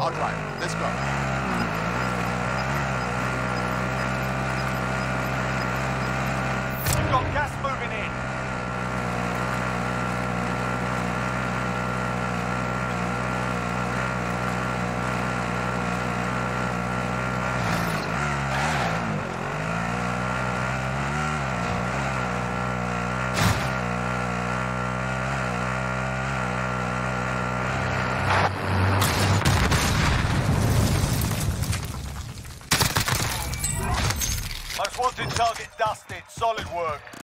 I'll drive. Let's go. We've got gas moving in. Most wanted target dusted. Solid work.